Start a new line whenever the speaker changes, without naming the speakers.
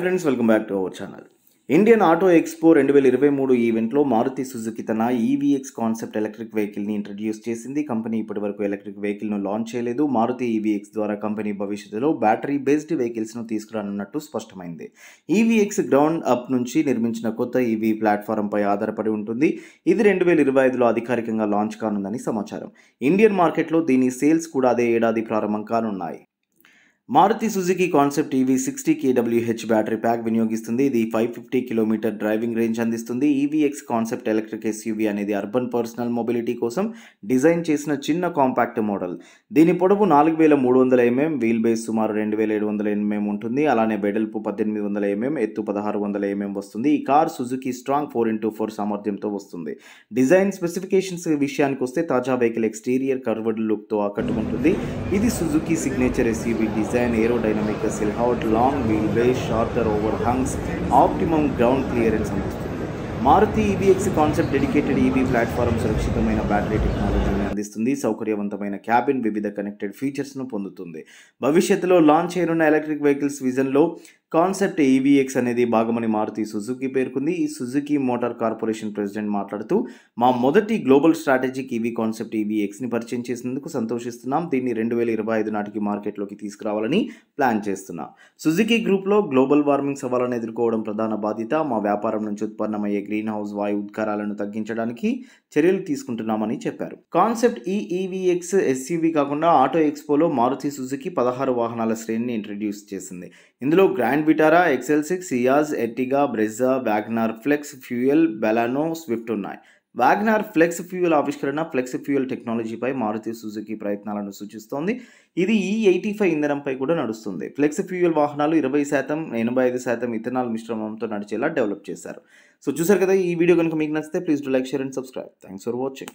Friends welcome back to our channel. Indian auto expo రెండు వేల ఇరవై మూడు ఈవెంట్లో మారుతి సుజుకి తన ఈవీఎక్స్ కాన్సెప్ట్ ఎలక్ట్రిక్ వెహికల్ని ఇంట్రడ్యూస్ చేసింది. కంపెనీ ఇప్పటివరకు ఎలక్ట్రిక్ వెహికల్ను లాంచ్ చేయలేదు. మారుతి ఈవీఎక్స్ ద్వారా కంపెనీ భవిష్యత్తులో బ్యాటరీ బేస్డ్ వెహికల్స్ను తీసుకురానున్నట్టు స్పష్టమైంది. ఈవీఎక్స్ గ్రౌండ్ అప్ నుంచి నిర్మించిన కొత్త ఈవీ ప్లాట్ఫారంపై ఆధారపడి ఉంటుంది. ఇది రెండు వేల ఇరవై ఐదులో అధికారికంగా లాంచ్ కానుందని సమాచారం. ఇండియన్ మార్కెట్లో దీని సేల్స్ కూడా అదే ఏడాది ప్రారంభం కానున్నాయి. Maruti Suzuki concept EV sixty కేడబ్ల్యూహెచ్ battery pack వినియోగిస్తుంది. ఇది five fifty kilometre driving range అందిస్తుంది. ఈవీఎక్స్ కాన్సెప్ట్ ఎలక్ట్రిక్ ఎస్యూవీ అనేది అర్బన్ పర్సనల్ మొబిలిటీ కోసం డిజైన్ చేసిన చిన్న కాంపాక్ట్ మోడల్. దీని పొడవు నాలుగు వేల మూడు వందల ఎంఎం వీల్ బేస్ సుమారు రెండు వేల ఏడు వందల ఎంఎం ఉంటుంది. అలానే వెడల్పు పద్దెనిమిది వందల ఎంఎం ఎత్తు పదహారు వందల ఎంఎం వస్తుంది. ఈ car Suzuki strong four into four సామర్థ్యంతో వస్తుంది. డిజైన్ స్పెసిఫికేషన్స్ విషయానికి వస్తే తాజా వెహికల్ ఎక్స్టీరియర్ కర్వర్డ్ లుక్తో ఆకట్టుకుంటుంది. ఇది Suzuki signature SUV design aerodynamic silhouette long wheelbase shorter overhangs optimum ground clearance అందిస్తుంది Maruti EVX concept dedicated EV platform సురక్షితమైన బ్యాటరీ టెక్నాలజీని అందిస్తుంది. సౌకర్యవంతమైన క్యాబిన్ వివిధ కనెక్టెడ్ ఫీచర్స్ను పొందుతుంది. భవిష్యత్తులో లాంచ్ చేయనున్న ఎలక్ట్రిక్ వెహికల్స్ విజన్లో కాన్సెప్ట్ ఈవీఎక్స్ అనేది భాగమని మారుతి సుజుకి పేర్కొంది. ఈ సుజుకి మోటార్ కార్పొరేషన్ ప్రెసిడెంట్ మాట్లాడుతూ మా మొదటి గ్లోబల్ స్ట్రాటజిక్ ఈవీ కాన్సెప్ట్ ఈవీఎక్స్ని పరిచయం చేసినందుకు సంతోషిస్తున్నాం. దీన్ని రెండు వేల ఇరవై ఐదు నాటికి మార్కెట్లోకి తీసుకురావాలని ప్లాన్ చేస్తున్నాం. సుజుకి గ్రూప్లో గ్లోబల్ వార్మింగ్ సవాళ్ళను ఎదుర్కోవడం ప్రధాన బాధ్యత. మా వ్యాపారం నుంచి ఉత్పన్నమయ్యే గ్రీన్ హౌస్ వాయు ఉద్గారాలను తగ్గించడానికి చర్యలు తీసుకుంటున్నామని చెప్పారు. కాన్సెప్ట్ ఈ ఈవీఎక్స్ ఎస్సీవీ కాకుండా ఆటో ఎక్స్పోలో మారుతి సుజుకి పదహారు వాహనాల శ్రేణిని ఇంట్రడ్యూస్ చేసింది. ఇందులో Grand Vitara XL six Ciaz Ertiga Brezza WagonR flex fuel Baleno Swift ఉన్నాయి. వ్యాగ్నార్ ఫ్లెక్స్ ఫ్యూయల్ ఆవిష్కరణ ఫ్లెక్స్ ఫ్యూయల్ టెక్నాలజీపై మారుతి సుజుకి ప్రయత్నాలను సూచిస్తోంది. ఇది ఈ ఎయిటీ ఫైవ్ ఇంధనంపై కూడా నడుస్తుంది. ఫ్లెక్స్ ఫ్యూయల్ వాహనాలు ఇరవై శాతం ఎనభై ఐదు శాతం ఇథనాల్ మిశ్రమంతో నడిచేలా డెవలప్ చేశారు. సో చూసారు కదా ఈ వీడియో కనుక మీకు నచ్చితే please do like share and subscribe thanks for watching